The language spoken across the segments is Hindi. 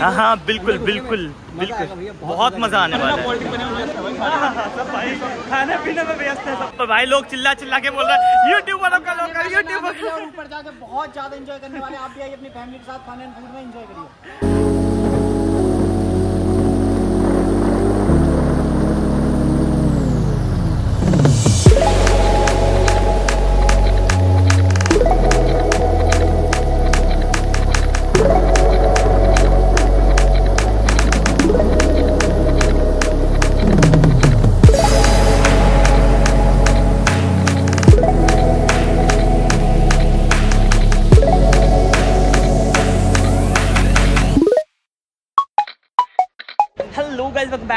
हाँ हाँ? बिल्कुल बिल्कुल बिल्कुल। बहुत मज़ा आने वाला है। हाँ, हाँ, खाने पीने में व्यस्त है सब। भाई लोग चिल्ला चिल्ला के बोल रहे हैं यूट्यूब वालों का लोग यूट्यूब ऊपर जाके बहुत ज़्यादा एंजॉय करने वाले आप भी आइए अपनी फैमिली के साथ खाने एंड फ़ूड में एंजॉय करिए।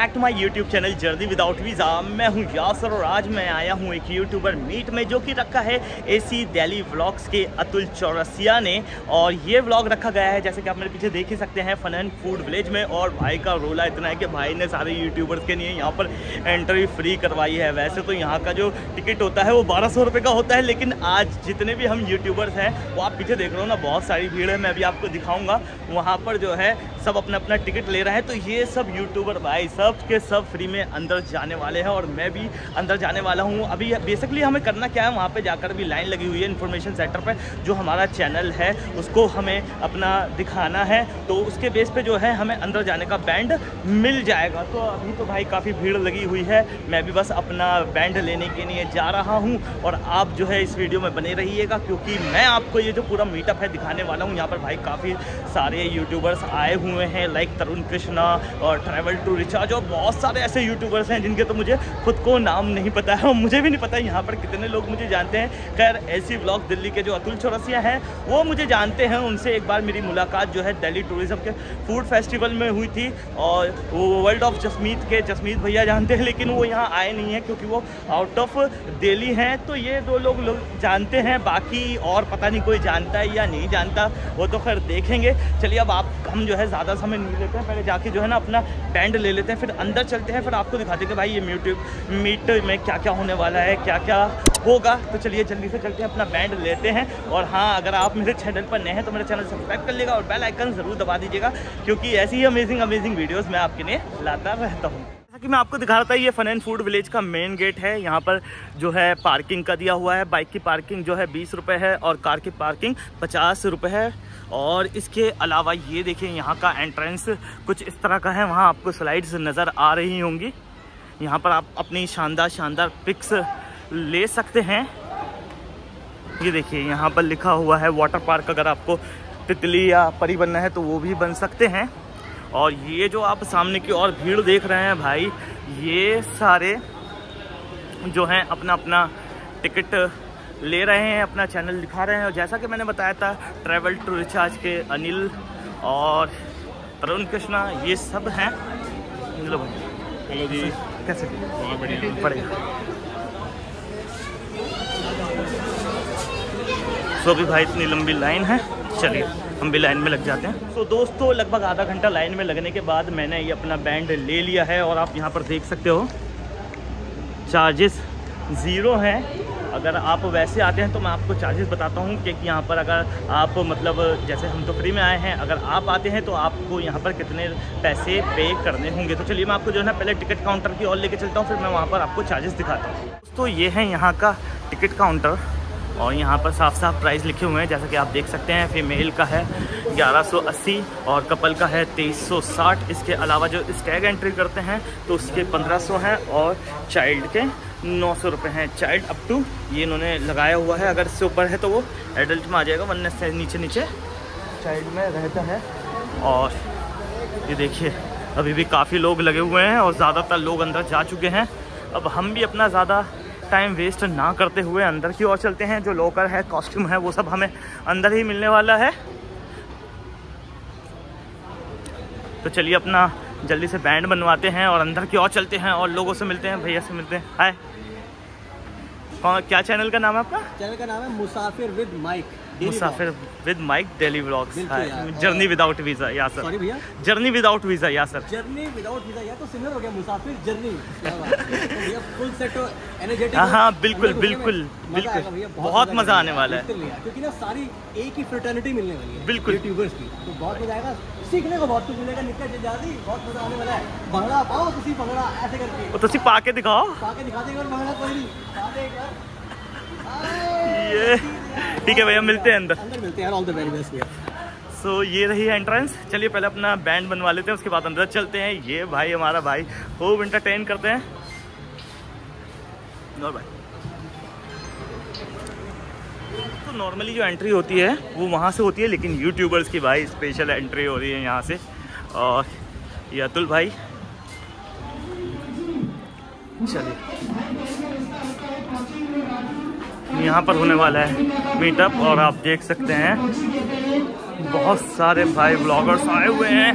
Back to my YouTube channel journey without visa मैं हूँ यासर और आज मैं आया हूँ एक यूट्यूबर मीट में, जो कि रखा है एसी दिल्ली व्लॉग्स के अतुल चौरसिया ने। और ये व्लॉग रखा गया है, जैसे कि आप मेरे पीछे देख ही सकते हैं फन एंड फ़ूड विलेज में। और भाई का रोला इतना है कि भाई ने सारे यूट्यूबर्स के लिए यहाँ पर एंट्री फ्री करवाई है। वैसे तो यहाँ का जो टिकट होता है, वो बारह सौ का होता है, लेकिन आज जितने भी हम यूट्यूबर्स हैं, वो आप पीछे देख रहे हो ना, बहुत सारी भीड़ है, मैं अभी आपको दिखाऊँगा। वहाँ पर जो है, सब अपना अपना टिकट ले रहे हैं। तो ये सब यूट्यूबर भाई, सब के सब फ्री में अंदर जाने वाले हैं और मैं भी अंदर जाने वाला हूँ। अभी बेसिकली हमें करना क्या है? वहाँ पे जाकर भी लाइन लगी हुई है इन्फॉर्मेशन सेंटर पे, जो हमारा चैनल है, उसको हमें अपना दिखाना है। तो उसके बेस पे जो है, हमें अंदर जाने का बैंड मिल जाएगा। तो अभी तो भाई काफ़ी भीड़ लगी हुई है। मैं भी बस अपना बैंड लेने के लिए जा रहा हूँ और आप जो है, इस वीडियो में बने रहिएगा, क्योंकि मैं आपको ये जो पूरा मीटअप है दिखाने वाला हूँ। यहाँ पर भाई काफ़ी सारे यूट्यूबर्स आए हुए हैं लाइक तरुण कृष्णा और ट्रैवल टू रिचार्ज और बहुत सारे ऐसे यूट्यूबर्स हैं जिनके तो मुझे खुद को नाम नहीं पता है और मुझे भी नहीं पता यहाँ पर कितने लोग मुझे जानते हैं। खैर, ऐसी ब्लॉग दिल्ली के जो अतुल चौरसिया हैं, वो मुझे जानते हैं। उनसे एक बार मेरी मुलाकात जो है दिल्ली टूरिज़्म के फ़ूड फेस्टिवल में हुई थी और वो वर्ल्ड ऑफ़ जसमीत के जसमीत भैया जानते हैं, लेकिन वो यहाँ आए नहीं हैं क्योंकि वो आउट ऑफ़ दिल्ली हैं। तो ये दो लोग लोग जानते हैं, बाकी और पता नहीं कोई जानता है या नहीं जानता, वो तो खैर देखेंगे। चलिए, अब आप हम जो है ज़्यादा समय नहीं लेते हैं, पहले जाके जो है ना अपना बैंड ले लेते हैं, फिर अंदर चलते हैं, फिर आपको दिखाते हैं कि भाई ये म्यूट्यूब मीट में क्या क्या होने वाला है क्या क्या होगा। तो चलिए जल्दी से चलते हैं, अपना बैंड लेते हैं। और हाँ अगर आप मेरे चैनल पर नए हैं तो मेरे चैनल सब्सक्राइब कर लेगा और बेल आइकन ज़रूर दबा दीजिएगा, क्योंकि ऐसी ही अमेजिंग अमेजिंग वीडियोज़ मैं आपके लिए लाता रहता हूँ। कि मैं आपको दिखा रहा था, ये फन एंड फ़ूड विलेज का मेन गेट है। यहाँ पर जो है पार्किंग का दिया हुआ है। बाइक की पार्किंग जो है बीस रुपये है और कार की पार्किंग पचास रुपये है। और इसके अलावा ये देखिए यहाँ का एंट्रेंस कुछ इस तरह का है। वहाँ आपको स्लाइड्स नज़र आ रही होंगी। यहाँ पर आप अपनी शानदार शानदार पिक्स ले सकते हैं। ये देखिए, यहाँ पर लिखा हुआ है वाटर पार्क अगर आपको तितली या परी बनना है तो वो भी बन सकते हैं। और ये जो आप सामने की और भीड़ देख रहे हैं भाई, ये सारे जो हैं अपना अपना टिकट ले रहे हैं अपना चैनल दिखा रहे हैं। और जैसा कि मैंने बताया था ट्रैवल टू रिचार्ज के अनिल और तरुण कृष्णा ये सब हैं। हेलो जी। कैसे? बहुत बढ़िया। बढ़िया। सो अभी भाई इतनी लंबी लाइन है। चलिए हम भी लाइन में लग जाते हैं। तो दोस्तों लगभग आधा घंटा लाइन में लगने के बाद मैंने ये अपना बैंड ले लिया है और आप यहाँ पर देख सकते हो। चार्जेस ज़ीरो हैं। अगर आप वैसे आते हैं तो मैं आपको चार्जेस बताता हूँ कि यहाँ पर अगर आप मतलब जैसे हम तो फ्री में आए हैं, अगर आप आते हैं तो आपको यहाँ पर कितने पैसे पे करने होंगे। तो चलिए मैं आपको जो है ना पहले टिकट काउंटर की ओर लेके चलता हूँ, फिर मैं वहाँ पर आपको चार्जेस दिखाता हूँ। तो ये है यहाँ का टिकट काउंटर और यहाँ पर साफ़ साफ़ प्राइस लिखे हुए हैं। जैसा कि आप देख सकते हैं फीमेल का है 1180 और कपल का है 2360 इसके अलावा जो स्टैग एंट्री करते हैं तो उसके 1500 हैं और चाइल्ड के नौ सौ रुपये हैं चाइल्ड अप टू ये इन्होंने लगाया हुआ है। अगर इससे ऊपर है तो वो एडल्ट में आ जाएगा, वरना से नीचे नीचे चाइल्ड में रहता है। और ये देखिए, अभी भी काफ़ी लोग लगे हुए हैं और ज़्यादातर लोग अंदर जा चुके हैं। अब हम भी अपना ज़्यादा टाइम वेस्ट ना करते हुए अंदर की ओर चलते हैं। जो लोकर है कॉस्ट्यूम है, वो सब हमें अंदर ही मिलने वाला है। तो चलिए अपना जल्दी से बैंड बनवाते हैं और अंदर की ओर चलते हैं और लोगों से मिलते हैं, भैया से मिलते हैं। हाय कौन क्या चैनल का नाम है आपका? चैनल का नाम है Musafir with Mike Musafir with Mike daily यार, journey without visa Yasir sorry भैया? Journey without visa Yasir journey without visa या तो सिमिलर हो गया मुसाफिर जर्नी फुल सेट एनर्जेटिक हाँ, हाँ, बिल्कुल, बिल्कुल, बिल्कुल। बहुत मज़ा आने वाला है। क्योंकि ना सारी एक ही फ्रेटर्निटी मिलने वाली है। बिल्कुल। यूट्यूबर्स की। तो बहुत मज़ा आएगा। सीखने को बहुत कुछ मिलेगा निकल जल्दी बहुत मज़ा आने वाला है। भंगड़ा पाओ तुसी भंगड़ा ऐसे करके। वो तुसी पा के दिखाओ। पाके दिखा देगा भंगड़ा कोई नहीं। पा दे एक बार। ये। ठीक है भैया मिलते हैं अंदर। अंदर मिलते हैं ऑल द वेरी बेस्ट भैया। सो ये रही है एंट्रेंस चलिए पहले अपना बैंड बनवा लेते हैं उसके बाद अंदर चलते हैं। ये भाई हमारा भाई खूब इंटरटेन करते हैं। और भाई। तो नॉर्मली जो एंट्री होती है, वो वहाँ से होती है, लेकिन यूट्यूबर्स की भाई स्पेशल एंट्री हो रही है यहाँ से। और ये अतुल भाई। चलिए। यहाँ पर होने वाला है मीटअप और आप देख सकते हैं, बहुत सारे भाई ब्लॉगर्स आए हुए हैं।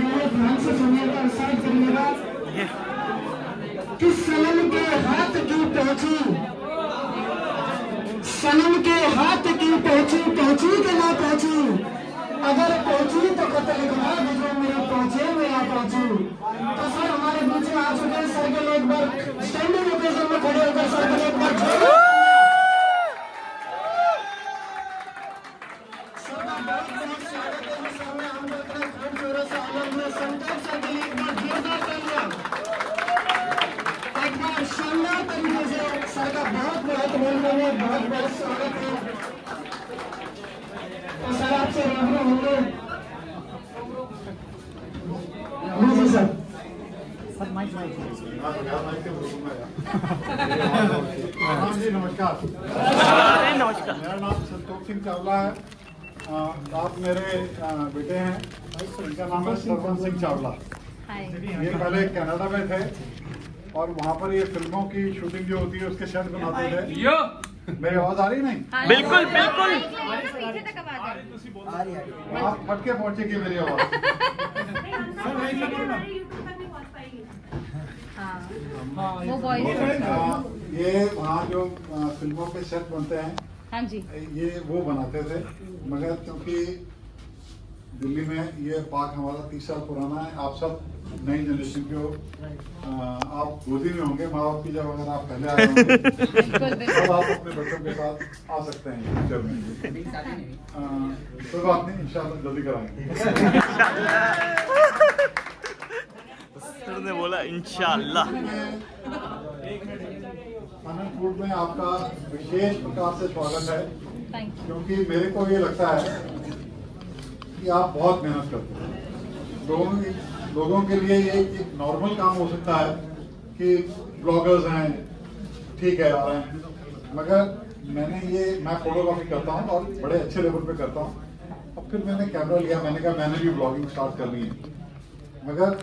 सनम के हाथ की पहुँची पहुँची के ना पहुँची? अगर पहुँची तो कतल गुना मेरे पहुँचे पहुँचे ना पहुँची। तो सर, हमारे बीच में आ चुके हैं सर के एक बार स्टैंडिंग ओकेजन में खड़े होकर सर के लिए एक बार जोरदार सर का बहुत बहुत स्वागत है इस समय हम लोग इतना खूबसूरत सा आनंद में संतोष सर के लिए एक बार जोरदार तालियाँ एक बार शानदार तरीके से सर का बहुत बहुत मूल्य में बहुत बहुत स्वागत है तो सर आपसे रूबरू होंगे जी जी सर सर माइक माइक हाँ जी नमस्कार अरे नमस्कार मेरा नाम संतोष सिंह चावला है अ, आप मेरे अ, बेटे हैं इनका नाम है सरवन सिंह चावला ये पहले कनाडा में थे और वहाँ पर ये फ़िल्मों की शूटिंग जो होती है उसके सेट बनाते थे। मेरी आवाज़ आ रही नहीं? बिल्कुल बिल्कुल। रही है। आप फट के पहुंचेगी मेरी आवाज़? हाँ। ये वहाँ जो फ़िल्मों के शर्ट बनते हैं हाँ जी। ये वो बनाते थे। मगर क्योंकि दिल्ली में ये पार्क हमारा तीस साल पुराना है। आप सब नई जनरेशन के हो। आप गोदी में होंगे माँ बाप की जब अगर आप पहले आए तब आप अपने बच्चों के साथ आ सकते हैं फ्यूचर में कोई बात नहीं इंशाल्लाह जल्दी कराएँगे। सर ने बोला इंशाल्लाह. फन फ़ूड में आपका विशेष प्रकार से स्वागत है। क्योंकि मेरे को ये लगता है कि आप बहुत मेहनत करते हैं। लोगों के लोगों के लिए ये एक नॉर्मल काम हो सकता है कि ब्लॉगर्स हैं, ठीक है, आ रहे हैं। मगर मैंने ये मैं फोटोग्राफी करता हूँ और बड़े अच्छे लेवल पे करता हूँ। और फिर मैंने कैमरा लिया, मैंने कहा, मैंने भी ब्लॉगिंग स्टार्ट करनी है। मगर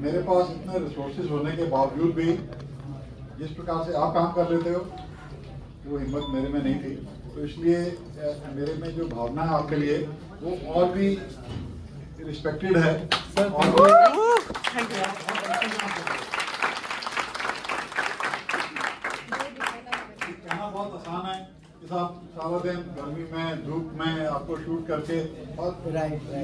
मेरे पास इतने रिसोर्सेज होने के बावजूद भी जिस प्रकार से आप काम कर लेते हो, वो हिम्मत मेरे में नहीं थी। तो इसलिए मेरे में जो भावना है आपके लिए वो और भी रिस्पेक्टेड है। और कहना बहुत आसान है कि साहब सारा दिन गर्मी में धूप में आपको शूट करके और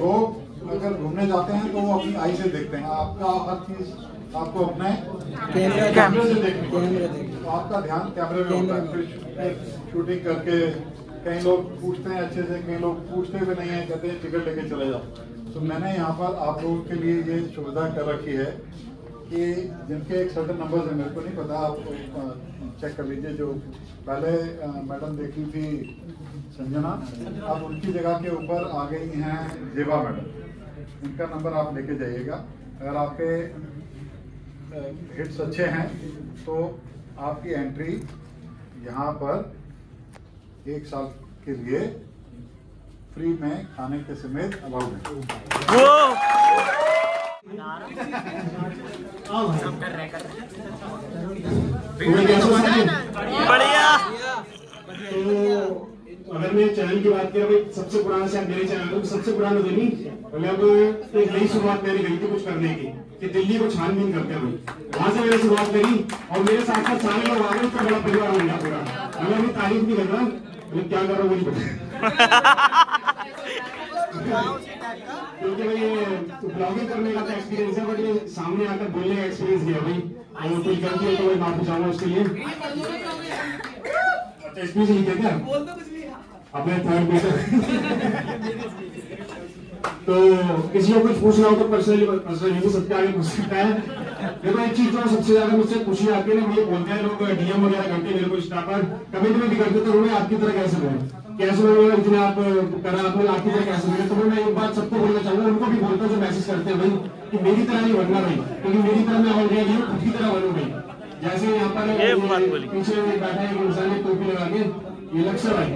लोग अगर घूमने जाते हैं तो वो अपनी आई से देखते हैं। आपका हर चीज़ आपको अपने कैमरे से देखनी। है। तो आपका ध्यान कैमरे में होता है। फिर शूटिंग करके कई लोग पूछते हैं, अच्छे से कई लोग पूछते भी नहीं है, कहते हैं, टिकट लेके चले जाओ. तो मैंने यहाँ पर आप लोगों के लिए ये सुविधा कर रखी है कि जिनके एक सर्टन नंबर है, मेरे को नहीं पता, आप चेक कर लीजिए जो पहले मैडम देखी थी संजना अब उनकी जगह के ऊपर आ गई हैं जेबा मैडम। उनका नंबर आप लेके जाइएगा। अगर आपके हिट्स अच्छे हैं तो आपकी एंट्री यहाँ पर एक साल के लिए फ्री में खाने के समेत अलाउड है। बढ़िया। तो अगर मैं चैनल की बात करें भाई सबसे पुराना शायद मेरे चैनल तो सबसे पुराना तो नहीं मतलब एक नई शुरुआत मैंने करी थी कुछ करने की कि दिल्ली को छानबीन करते हैं भाई वहाँ से मैंने शुरुआत करी और मेरे साथ साथ सारे लोग आ गए उसका बड़ा परिवार बन गया पूरा। मतलब मैं तारीफ़ नहीं कर रहा तुम क्या करो क्योंकि भाई ब्लॉगिंग करने का तो एक्सपीरियंस है बट ये सामने आकर बोलने का एक्सपीरियंस भाई और कुछ गलती है तो मैं माफ़ी चाहूँगा उसके लिए नहीं क्या अपने थर्ड तो किसी को कुछ पूछना हो तो पर्सनली पर्सनली सबके आगे पूछ सकता है। देखो एक चीज़ जो सबसे ज़्यादा मुझसे पूछी जाती है ना मुझे बोलते हैं लोग डीएम वगैरह करते हैं मेरे को इंस्टा पर। कमेंट में भी करते तो उन्होंने आपकी तरह कैसे बोले? कैसे बोले इतने आप करा आपने आपकी तरह कैसे बोले? तो मैं एक बात सबको बोलना चाहूँगा उनको भी बोलता हूँ जो मैसेज करते हैं भाई कि मेरी तरह नहीं बनना भाई क्योंकि मेरी तरह मैं ऑलरेडी हूँ खुद की तरह बनू भाई। जैसे यहाँ पर ये पीछे बैठा एक इंसान ने टोपी लगा के ये लक्ष्य भाई।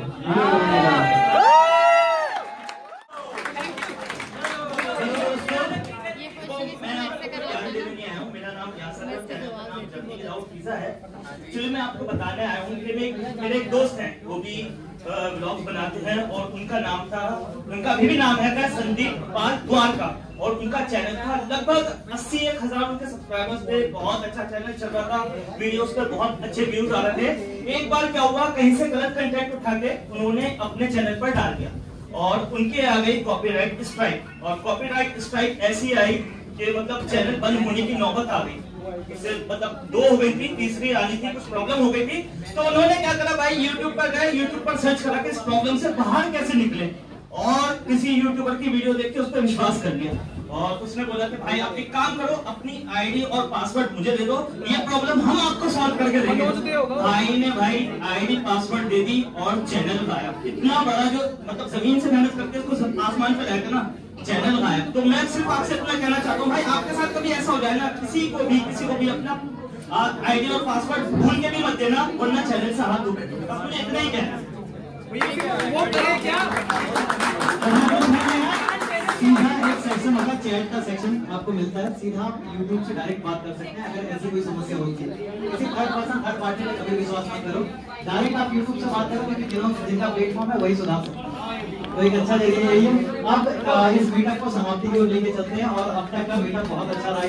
वीज़ा है। एक्चुअली मैं आपको बताने आया हूँ कि मेरे एक दोस्त हैं, वो भी बनाते हैं और उनका नाम था, उनका अभी भी नाम है संदीप पाल द्वारका और उनका चैनल था लगभग अस्सी एक हज़ार उनके सब्सक्राइबर्स थे। बहुत अच्छा चैनल चल रहा था। वीडियोस पर बहुत अच्छे व्यूज़ आ रहे थे। एक बार क्या हुआ, कहीं से गलत कंटेंट उठा के उन्होंने अपने चैनल पर डाल दिया। और उनके आ गई कॉपीराइट स्ट्राइक और कॉपीराइट स्ट्राइक ऐसी आई कि मतलब चैनल बंद होने की नौबत आ गई। मतलब दो हो गई थी तीसरी आनी थी कुछ प्रॉब्लम हो गई थी। तो उन्होंने क्या करा भाई यूट्यूब पर गए यूट्यूब पर सर्च करा के इस प्रॉब्लम से बाहर कैसे निकले। और किसी यूट्यूबर की वीडियो देख के उस पर विश्वास कर लिया। और उसने बोला कि भाई आप एक काम करो अपनी आईडी और पासवर्ड मुझे दे दो। ये प्रॉब्लम हम आपको सॉल्व करके देंगे। भाई ने भाई आईडी पासवर्ड दे दी और चैनल गायब इतना बड़ा जो मतलब ज़मीन से मेहनत करके उसको आसमान पे लाया था ना चैनल गायब तो मैं सिर्फ़ आपसे इतना कहना चाहता हूँ भाई आपके साथ कभी ऐसा हो जाए ना किसी को भी किसी को भी अपना आईडी और पासवर्ड भूल के भी मत देना वरना चैनल से हाथ धोने मुझे इतना ही कहना है। सीधा एक सेक्शन होगा चैट का सेक्शन आपको मिलता है। सीधा आप यूट्यूब से डायरेक्ट बात कर सकते हैं, अगर ऐसी कोई समस्या होती है। किसी थर्ड पर्सन थर्ड पार्टी पे कभी विश्वास मत करो। डायरेक्ट आप यूट्यूब से बात करो क्योंकि जिन्हों जिनका प्लेटफॉर्म है, वही सुधार सकते तो एक अच्छा ज़रिया यही है। अब इस मीटअप को समाप्ति की ओर लेके चलते हैं और अब तक का मीटअप बहुत अच्छा रहा है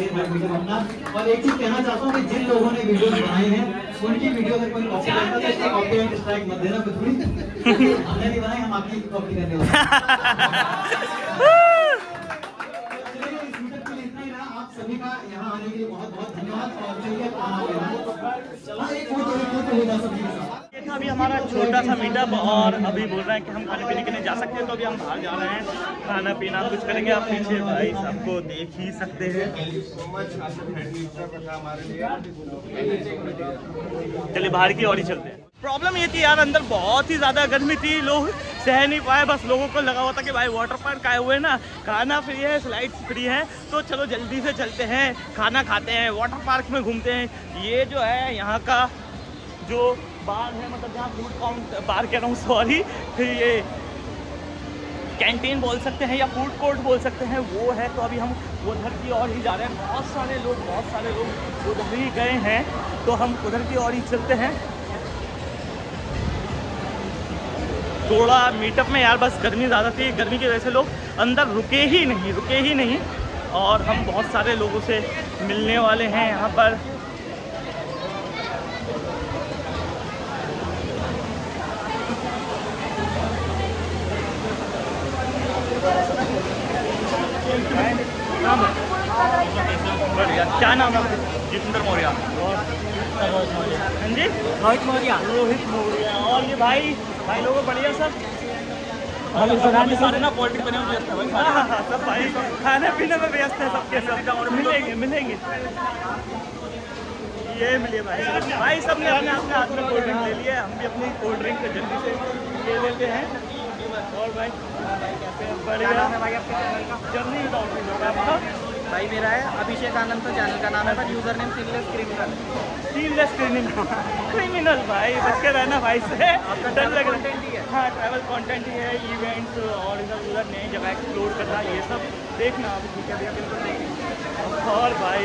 और एक चीज़ कहना चाहता हूँ कि जिन लोगों ने वीडियो बनाए हैं उनकी वीडियो अगर कोई कॉपी करता है तो कॉपीराइट स्ट्राइक मत देना कुछ भी। हमने बनाई हम आपकी कॉपी करने वाले यहाँ आने के लिए बहुत बहुत धन्यवाद और चलिए एक फ़ोटो एक फ़ोटो होगा जा सभी के साथ था अभी हमारा छोटा सा मीटअप और अभी बोल रहे हैं कि हम खाने पीने के लिए जा सकते हैं तो अभी हम बाहर जा रहे हैं। खाना पीना कुछ करेंगे, आप पीछे भाई सबको देख ही सकते हैं। चलिए, बाहर की और ही चलते हैं। प्रॉब्लम ये थी यार, अंदर बहुत ही ज़्यादा गर्मी थी, लोग सह नहीं पाए, बस लोगों को लगा हुआ था कि भाई वाटर पार्क आए हुए ना, खाना फ्री है स्लाइड्स फ्री है तो चलो जल्दी से चलते हैं, खाना खाते हैं वाटर पार्क में घूमते हैं। ये जो है यहाँ का जो बार है मतलब जहाँ फ़ूड काउंट बार कह रहा हूँ सॉरी ये कैंटीन बोल सकते हैं या फ़ूड कोर्ट बोल सकते हैं, वो है। तो अभी हम उधर की ओर ही जा रहे हैं। बहुत सारे लोग, बहुत सारे लोग उधर ही गए हैं। तो हम उधर की ओर ही चलते हैं। थोड़ा मीटअप में यार, बस गर्मी ज़्यादा थी, गर्मी की वजह से लोग अंदर रुके ही नहीं, रुके ही नहीं। और हम बहुत सारे लोगों से मिलने वाले हैं यहाँ पर नाम है बढ़िया क्या नाम है जितेंद्र मौर्य। हाँ जी। रोहित मौर्य। रोहित मौर्य। और ये भाई भाई लोगों बढ़िया सब? सारे ना बने हुए है हाँ हाँ हाँ सब भाई। खाने पीने में व्यस्त है सबके सब। मिलेंगे मिलेंगे। ये मिलिए भाई। भाई सबने अपने अपने हाथ में कोल्ड ड्रिंक ले लिए हम भी अपनी कोल्ड ड्रिंक जल्दी से ले लेते हैं। और भाई बढ़िया। जर्नी आपका भाई मेरा है अभिषेक आनंद तो चैनल का नाम है पर यूज़र नेम सिंगलेस क्रिमिनल सीमलेस क्रिमिनल क्रिमिनल भाई बच के रहना भाई से। रहा content ही है। हाँ ट्रैवल कंटेंट ही है इवेंट्स और इधर उधर नई जगह एक्सप्लोर करना ये सब देखना अभी ठीक है भैया बिल्कुल देखेंगे और भाई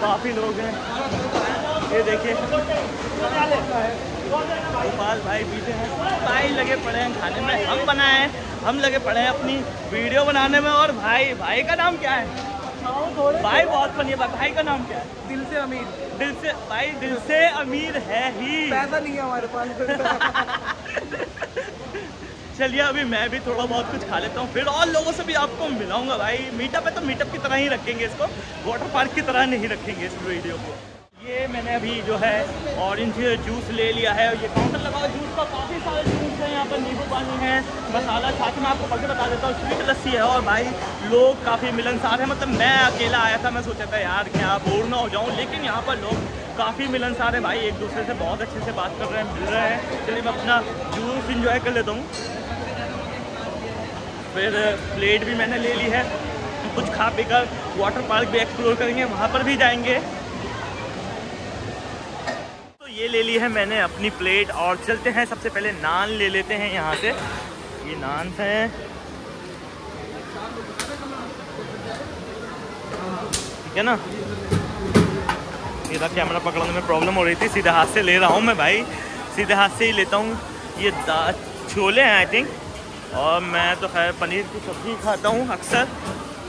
काफ़ी लोग हैं। ये देखिए। गोपाल भाई पीछे हैं। भाई लगे पड़े हैं खाने में। हम बनाए हैं। हम लगे पड़े हैं अपनी वीडियो बनाने में। और भाई भाई का नाम क्या है? भाई बहुत फनी है भाई का नाम क्या है? दिल से अमीर। दिल से भाई दिल से अमीर है ही। पैसा नहीं है हमारे पास। चलिए अभी मैं भी थोड़ा बहुत कुछ खा लेता हूँ फिर और लोगों से भी आपको मिलाऊँगा भाई। मीटअप है तो मीटअप की तरह ही रखेंगे इसको वाटर पार्क की तरह नहीं रखेंगे इस वीडियो को। ये मैंने अभी जो है ऑरेंज जूस ले लिया है ये काउंटर लगा हुआ जूस का काफ़ी सारे जूस हैं, यहाँ पर नींबू पानी है, मसाला साथ में आपको पकड़ बता देता हूँ स्वीट लस्सी है और भाई लोग काफ़ी मिलनसार हैं। मतलब मैं अकेला आया था, मैं सोचा था, यार क्या बोर ना हो जाऊँ, लेकिन यहाँ पर लोग काफ़ी मिलनसार हैं भाई, एक दूसरे से बहुत अच्छे से बात कर रहे हैं, मिल रहे हैं। चलिए मैं अपना जूस इंजॉय कर लेता हूँ। फिर प्लेट भी मैंने ले ली है, कुछ खा पी कर वाटर पार्क भी एक्सप्लोर करेंगे, वहाँ पर भी जाएँगे। ये ले ली है मैंने अपनी प्लेट और चलते हैं, सबसे पहले नान ले लेते हैं यहाँ से। ये नान है। ठीक है ना? मेरा कैमरा पकड़ने में प्रॉब्लम हो रही थी, सीधे हाथ से ले रहा हूँ मैं भाई। सीधे हाथ से ही लेता हूँ। ये छोले हैं आई थिंक और मैं तो खैर पनीर की सब्ज़ी खाता हूँ अक्सर।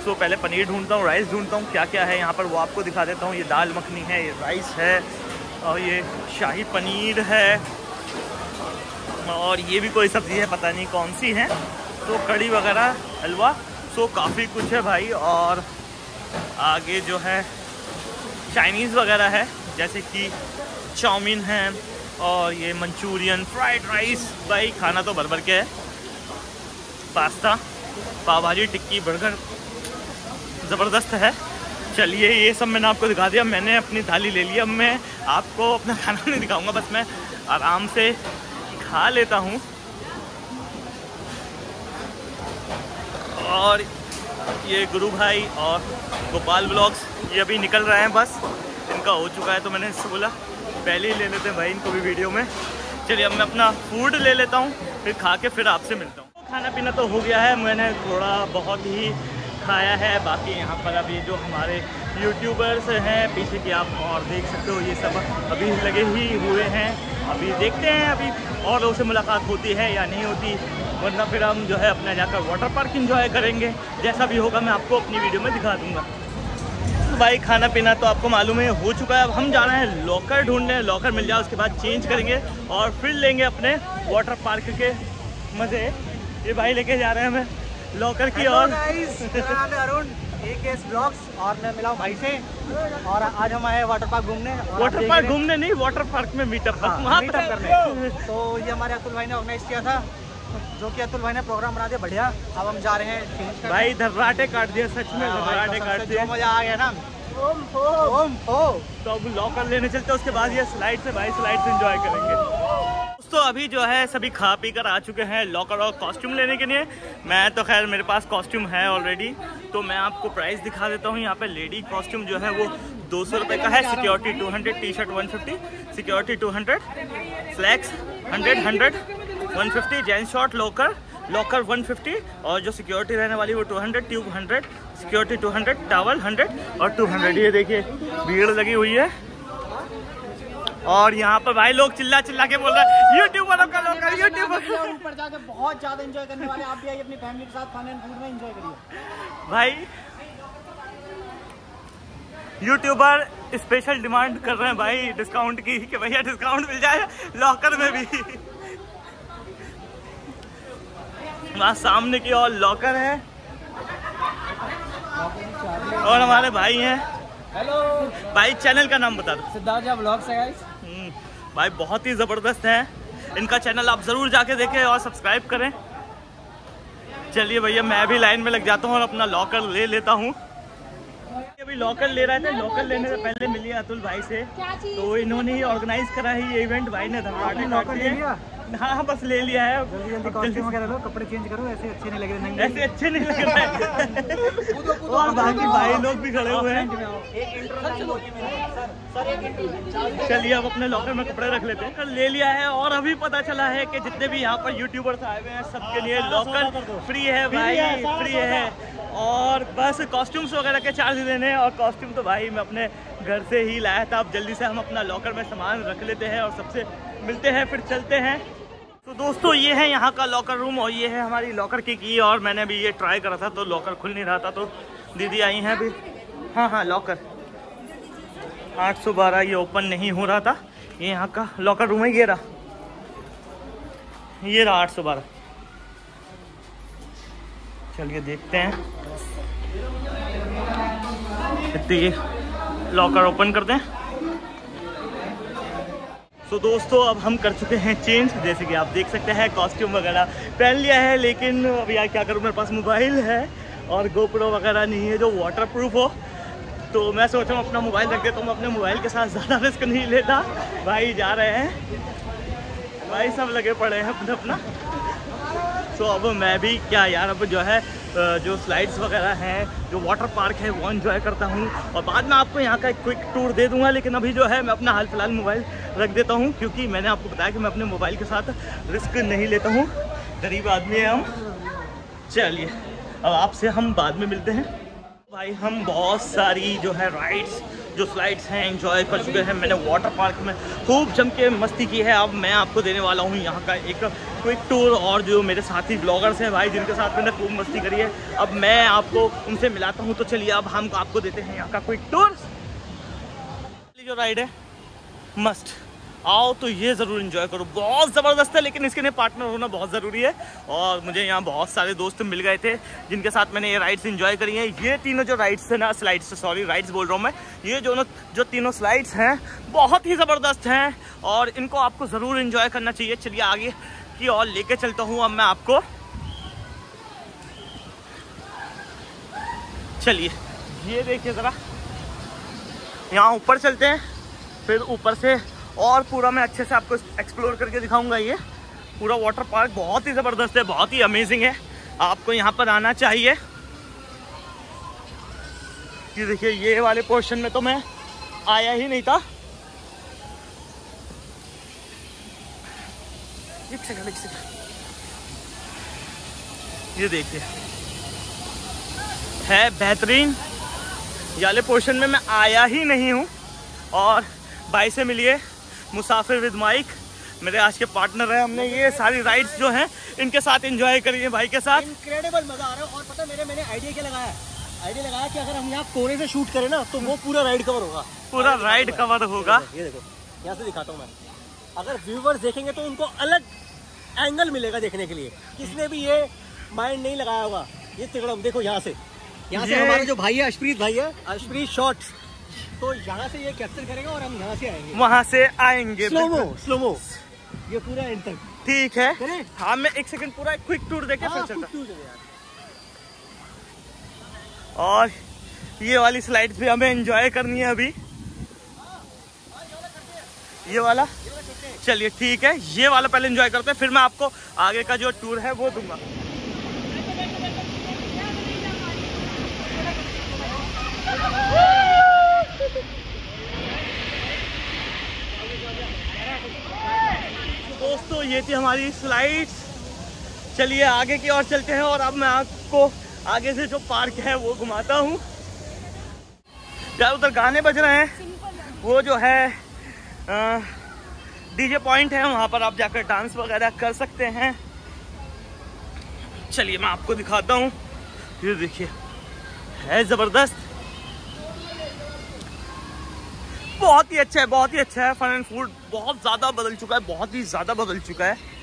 सो पहले पनीर ढूंढता हूँ राइस ढूंढता हूँ क्या क्या है यहाँ पर वो आपको दिखा देता हूँ। ये दाल मखनी है, ये राइस है। और ये शाही पनीर है। और ये भी कोई सब्ज़ी है, पता नहीं कौन सी है। तो कड़ी वगैरह, हलवा सो काफ़ी कुछ है भाई। और आगे जो है चाइनीज़ वगैरह है, जैसे कि चाउमीन है, और ये मंचूरियन, फ्राइड राइस। भाई, खाना तो भर भर के है। पास्ता, पाव भाजी, टिक्की, बर्गर, ज़बरदस्त है। चलिए, ये सब मैंने आपको दिखा दिया, मैंने अपनी थाली ले ली, अब मैं आपको अपना खाना नहीं दिखाऊँगा, बस मैं आराम से खा लेता हूँ। और ये गुरु भाई और गोपाल ब्लॉग्स, ये अभी निकल रहे हैं, बस इनका हो चुका है तो मैंने इससे बोला, पहले ही ले लेते हैं भाई इनको भी वीडियो में। चलिए, अब मैं अपना फ़ूड ले लेता हूँ, फिर खा के फिर आपसे मिलता हूँ। खाना पीना तो हो गया है, मैंने थोड़ा बहुत ही खाया है। बाकी यहाँ पर अभी जो हमारे यूट्यूबर्स हैं, पीछे की आप और देख सकते हो, ये सब अभी लगे ही हुए हैं। अभी देखते हैं अभी और लोगों से मुलाकात होती है या नहीं होती, वरना फिर हम जो है अपना जाकर वाटर पार्क इन्जॉय करेंगे। जैसा भी होगा मैं आपको अपनी वीडियो में दिखा दूँगा। तो भाई, खाना पीना तो आपको मालूम है, हो चुका है। अब हम जा रहे हैं लॉकर ढूँढने। लॉकर मिल जाए, उसके बाद चेंज करेंगे और फिर लेंगे अपने वाटर पार्क के मज़े। ये भाई लेके जा रहे हैं हमें। लॉकर की और अरुण ब्लॉग्स और मैं मिला हूँ भाई से और आज हम आए वाटर पार्क घूमने वाटर पार्क घूमने नहीं वाटर पार्क में मीटअप हाँ, पर करने। तो ये हमारे अतुल भाई ने ऑर्गेनाइज किया था जो कि अतुल भाई ने प्रोग्राम बना दिया बढ़िया। अब हम जा रहे हैं चेंज भाई धर्राटे काट दिया सच में हाँ, धर्राटे काट से दिए। मज़ा आ गया ना। ओम ओम ओ तो अब लॉकर लेने चलते हैं उसके बाद ये स्लाइड से भाई स्लाइड से एंजॉय करेंगे। दोस्तों अभी जो है सभी खा पी कर आ चुके हैं लॉकर और कॉस्ट्यूम लेने के लिए। मैं तो खैर, मेरे पास कॉस्ट्यूम है ऑलरेडी तो मैं आपको प्राइस दिखा देता हूँ। यहाँ पे लेडी कॉस्ट्यूम जो है वो दो सौ रुपये का है। Security two hundred T shirt one fifty security two hundred slacks hundred hundred one fifty gents short locker locker 150 और जो सिक्योरिटी रहने वाली वो 200 ट्यूब 100 सिक्योरिटी 200 टावल 100 और 200 ये देखिए, भीड़ लगी हुई है। और यहाँ पर भाई लोग चिल्ला चिल्ला के बोल रहे हैं यूट्यूबर का लोग यूट्यूबर ऊपर जाके बहुत ज़्यादा एंजॉय करने वाले आप भी आइए अपनी फैमिली के साथ फन एंड फ़ूड में एंजॉय करिए। भाई यूट्यूबर स्पेशल डिमांड कर रहे हैं भाई डिस्काउंट की कि भैया डिस्काउंट मिल जाए लॉकर में भी। वहाँ सामने की और लॉकर है। और हमारे भाई हैं। हेलो भाई चैनल का नाम बता दो। सिद्धार्थ ब्लॉग्स है गाइस भाई बहुत ही ज़बरदस्त है। इनका चैनल आप ज़रूर जाके देखें और सब्सक्राइब करें। चलिए भैया मैं भी लाइन में लग जाता हूँ और अपना लॉकर ले लेता हूँ। अभी लॉकर ले रहे थे लॉकर लेने से पहले मिली अतुल भाई से। तो इन्होंने ही ऑर्गेनाइज करा है ये इवेंट भाई ने धनबाद लॉकर ले लिया? हाँ हाँ बस ले लिया है। जल्दी जल्दी कॉस्ट्यूम वगैरह लो कपड़े चेंज करो ऐसे अच्छे नहीं लग रहे नंगे ऐसे अच्छे नहीं लग रहे और बाकी भाई लोग भी खड़े हुए हैं। चलिए। अब अपने लॉकर में कपड़े रख लेते हैं। ले लिया है और अभी पता चला है कि जितने भी यहाँ पर यूट्यूबर्स आए हुए हैं सबके लिए लॉकर फ्री है भाई फ्री है। और बस कॉस्ट्यूम्स वगैरह के चार्ज देने और कॉस्ट्यूम तो भाई मैं अपने घर से ही लाया था। अब जल्दी से हम अपना लॉकर में सामान रख लेते हैं और सबसे मिलते हैं फिर चलते हैं। तो दोस्तों, ये है यहाँ का लॉकर रूम और ये है हमारी लॉकर की की और मैंने अभी ये ट्राई करा था तो लॉकर खुल नहीं रहा था तो दीदी आई हैं अभी। हाँ हाँ लॉकर 812 ये ओपन नहीं हो रहा था। ये यहाँ का लॉकर रूम है, ये रहा। ये रहा 812 चलिए देखते हैं। इतने ये लॉकर ओपन करते हैं। So, दोस्तों अब हम कर चुके हैं चेंज जैसे कि आप देख सकते हैं कॉस्ट्यूम वगैरह पहन लिया है लेकिन अब यार क्या करूँ मेरे पास मोबाइल है और गोप्रो वगैरह नहीं है जो वाटर प्रूफ हो। तो मैं सोच रहा हूँ अपना मोबाइल रख देता हूँ अपने मोबाइल के साथ ज़्यादा रिस्क नहीं लेता। भाई जा रहे हैं। भाई सब लगे पड़े हैं अपना अपना सो so, अब मैं भी क्या यार अब जो है जो स्लाइड्स वगैरह हैं, जो वाटर पार्क है, वो इन्जॉय करता हूँ। और बाद में आपको यहाँ का एक क्विक टूर दे दूँगा, लेकिन अभी जो है, मैं अपना हाल फ़िलहाल मोबाइल रख देता हूँ, क्योंकि मैंने आपको बताया कि मैं अपने मोबाइल के साथ रिस्क नहीं लेता हूँ। गरीब आदमी है हम। चलिए, अब आपसे हम बाद में मिलते हैं। भाई, हम बहुत सारी जो है राइड्स जो स्लाइड्स हैं इंजॉय कर चुके हैं मैंने वाटर पार्क में। खूब जम के मस्ती की है। अब मैं आपको देने वाला हूँ यहाँ का एक क्विक टूर और जो मेरे साथी ब्लॉगर्स हैं भाई, जिनके साथ मैंने खूब मस्ती करी है। अब मैं आपको उनसे मिलाता हूँ। तो चलिए, अब हम आपको देते हैं यहाँ का क्विक टूर जो राइड है मस्ट आओ तो ये ज़रूर इन्जॉय करो। बहुत ज़बरदस्त है, लेकिन इसके लिए पार्टनर होना बहुत ज़रूरी है। और मुझे यहाँ बहुत सारे दोस्त मिल गए थे, जिनके साथ मैंने ये राइड्स इन्जॉय करी हैं। ये तीनों जो राइड्स हैं ना स्लाइड्स सॉरी राइड्स बोल रहा हूँ मैं, ये जो जो तीनों स्लाइड्स हैं, बहुत ही ज़बरदस्त हैं। और इनको आपको ज़रूर इन्जॉय करना चाहिए। चलिए आगे की और लेके चलता हूँ अब मैं आपको। चलिए, ये देखिए ज़रा। यहाँ ऊपर चलते हैं, फिर ऊपर से और पूरा मैं अच्छे से आपको एक्सप्लोर करके दिखाऊँगा ये। पूरा वाटर पार्क बहुत ही ज़बरदस्त है, बहुत ही अमेजिंग है। आपको यहाँ पर आना चाहिए। ये देखिए, ये वाले पोर्शन में तो मैं आया ही नहीं था। एक सेकंड एक सेकंड ये देखिए। है बेहतरीन। ये वाले पोर्शन में मैं आया ही नहीं हूँ। और भाई से मिलिए। मुसाफिर विद माइक। मेरे आज के पार्टनर हैं हमने ये सारी राइड्स जो हैं इनके साथ एंजॉय करी है भाई के साथ। इनक्रेडिबल मज़ा आ रहा है और पता मेरे मैंने आइडिया क्या लगाया आइडिया लगाया कि अगर हम यहाँ कोने से शूट करें ना तो वो पूरा राइड कवर होगा। पूरा राइड कवर होगा। ये देखो यहाँ से दिखाता हूँ मैं। अगर व्यूवर्स देखेंगे तो उनको अलग एंगल मिलेगा देखने के लिए। किसने भी ये माइंड नहीं लगाया होगा। ये तिगड़म देखो यहाँ से। यहाँ से हमारे जो भाई है अशप्रीत भाई है अशप्रीत शॉर्ट्स तो यहाँ से ये कैप्चर करेगा और हम यहाँ से आएँगे। वहाँ से आएँगे। स्लोमो स्लोमो ये पूरा एंड तक ठीक है। हाँ मैं एक सेकंड पूरा क्विक टूर देके फिर चलता है। और ये वाली स्लाइड्स भी हमें एंजॉय करनी है अभी। ये वाला? चलिए ठीक है। ये वाला पहले एंजॉय करते हैं फिर मैं आपको आगे का जो टूर है वो दूँगा। दोस्तों, ये थी हमारी स्लाइड्स चलिए आगे की ओर चलते हैं और अब मैं आपको आगे से जो पार्क है, वो घुमाता हूँ। उधर गाने बज रहे हैं, वो जो है डीजे पॉइंट है, वहाँ पर आप जाकर डांस वगैरह कर सकते हैं। चलिए मैं आपको दिखाता हूँ। ये देखिए, है ज़बरदस्त। बहुत ही अच्छा है, बहुत ही अच्छा है फन एंड फ़ूड बहुत ज़्यादा बदल चुका है, बहुत ही ज़्यादा बदल चुका है।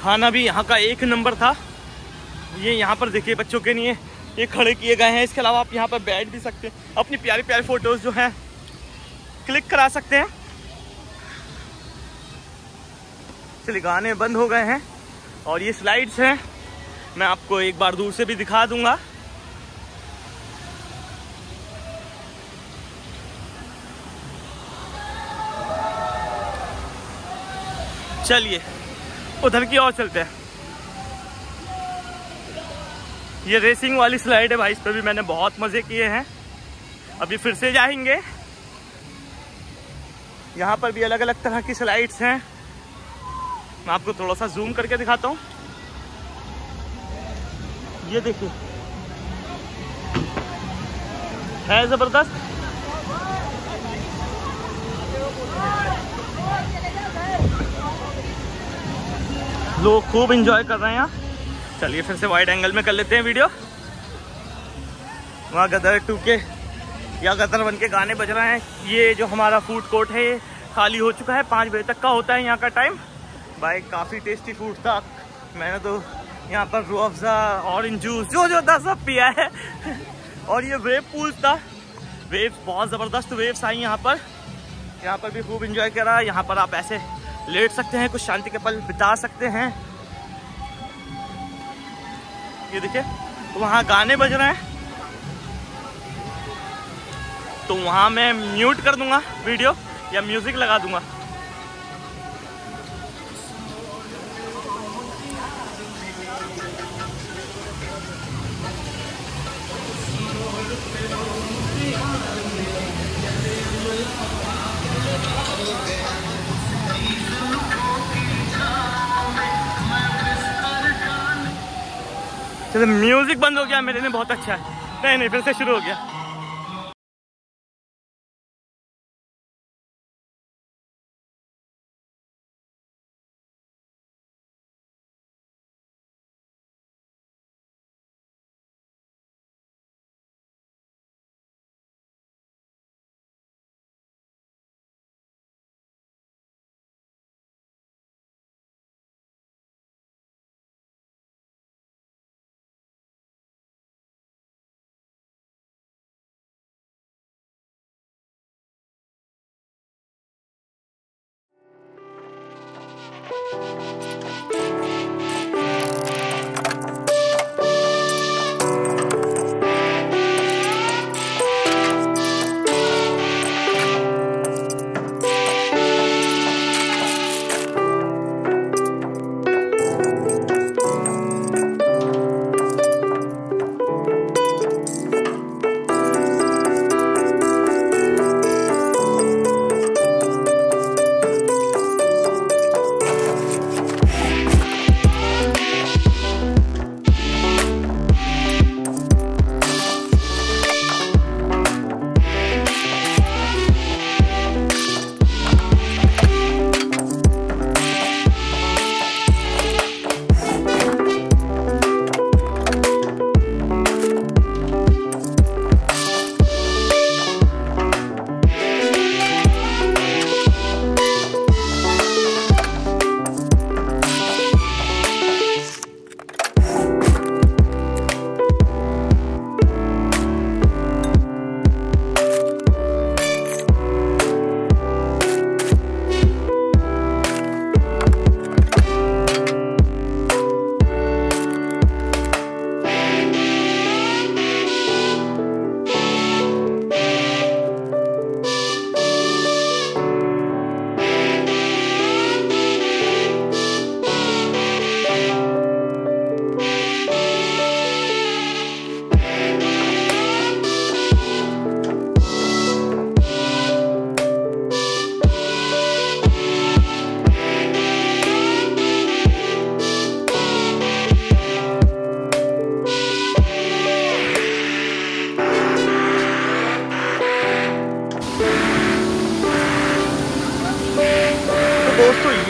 खाना भी यहाँ का एक नंबर था। ये यहाँ पर देखिए बच्चों के लिए ये खड़े किए गए हैं। इसके अलावा आप यहाँ पर बैठ भी सकते हैं। अपनी प्यारी प्यारी फ़ोटोज़ जो हैं, क्लिक करा सकते हैं। चलिए, गाने बंद हो गए हैं और ये स्लाइड्स हैं। मैं आपको एक बार दूर से भी दिखा दूँगा। चलिए, उधर की और चलते हैं। ये रेसिंग वाली स्लाइड है भाई, इस पर भी मैंने बहुत मज़े किए हैं। अभी फिर से जाएँगे। यहाँ पर भी अलग अलग तरह की स्लाइड्स हैं। मैं आपको थोड़ा सा जूम करके दिखाता हूँ। ये देखिए। है ज़बरदस्त। लोग खूब इंजॉय कर रहे हैं यहाँ। चलिए फिर से वाइड एंगल में कर लेते हैं वीडियो वहाँ गदर टू के या गदर वन के गाने बज रहे हैं। ये जो हमारा फ़ूड कोर्ट है, ये खाली हो चुका है। पाँच बजे तक का होता है यहाँ का टाइम भाई, काफ़ी टेस्टी फ़ूड था। मैंने तो यहाँ पर रू अफ़ज़ा ऑरेंज जूस जो जो था सब पिया है। और ये वेव पूल था। वेव्स बहुत ज़बरदस्त वेव्स आई यहाँ पर। यहाँ पर भी खूब इंजॉय करा। यहाँ पर आप ऐसे लेट सकते हैं, कुछ शांति के पल बिता सकते हैं। ये देखिए, वहाँ गाने बज रहे हैं। तो वहाँ मैं म्यूट कर दूँगा वीडियो या म्यूज़िक लगा दूँगा। चलो म्यूज़िक बंद हो गया, मेरे लिए बहुत अच्छा है। नहीं नहीं, फिर से शुरू हो गया।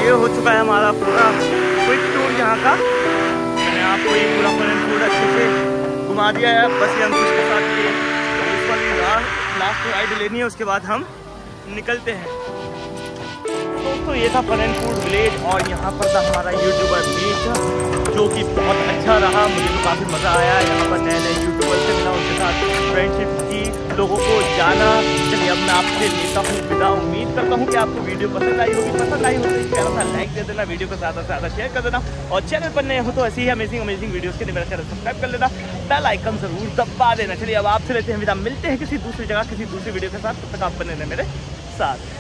ये हो चुका है हमारा पूरा क्विक टूर यहाँ का। मैंने आपको ये पूरा फन एंड अच्छे से घुमा दिया है। बस ये अंकुश के साथ के तो इस वाली लास्ट राइड लेनी है, उसके बाद हम निकलते हैं। तो ये था फन एंड फ़ूड विलेज और यहाँ पर था हमारा यूट्यूबर मीट जो कि बहुत अच्छा रहा। मुझे तो काफ़ी मज़ा आया। यहाँ पर नए नए यूट्यूबर से मिला, उनके साथ फ्रेंडशिप की, लोगों को जाना। चलिए, अब मैं आपसे लेता हूँ, विदा उम्मीद करता हूँ कि आपको वीडियो पसंद आई होगी। पसंद आई होगी प्यारा सा लाइक दे देना, वीडियो को ज़्यादा से ज़्यादा शेयर कर देना। और चैनल पर नए हो तो ऐसी ही अमेजिंग अमेजिंग वीडियोस के लिए मेरा चैनल सब्सक्राइब कर लेना। बेल आइकन ज़रूर दबा देना। चलिए, अब आपसे लेते हैं विदा। मिलते हैं किसी दूसरी जगह, किसी दूसरी वीडियो के साथ। तब तक आप बने मेरे साथ।